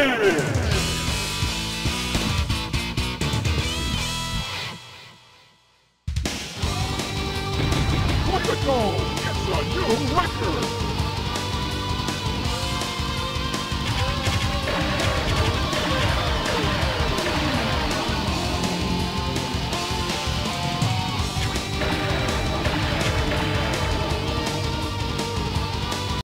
What a goal! It's a new record!